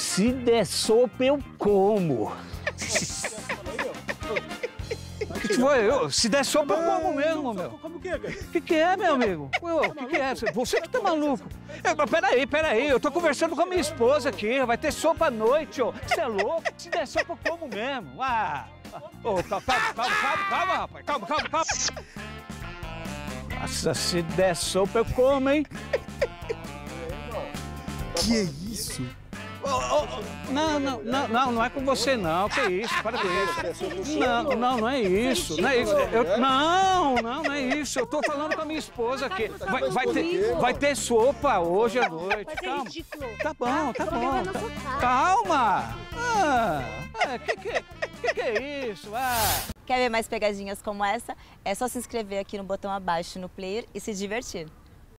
Se der sopa, eu como. Que foi? Eu, se der sopa, eu como mesmo, meu. Como o quê, cara? O que, que é, meu amigo? O que, que é? Você que tá maluco. É, mas peraí, peraí, eu tô conversando com a minha esposa aqui. Vai ter sopa à noite, ô. Você é louco? Se der sopa, eu como mesmo. Ah! Ô, calma, calma, calma, calma, calma, rapaz. Calma, calma, calma. Nossa, se der sopa, eu como, hein? Que é isso? Ô, ô, não, não, não, não, não é com você não, que isso, para com isso. Não, não, não é isso, não é isso. Eu, não, não, não é isso. Eu tô falando com a minha esposa aqui. Vai, vai ter, vai ter sopa hoje à noite. Ser Calma. ridículo. Tá bom, tá bom. Calma. Ah, é, que, que, que que é isso? Ah. Quer ver mais pegadinhas como essa? É só se inscrever aqui no botão abaixo no player e se divertir.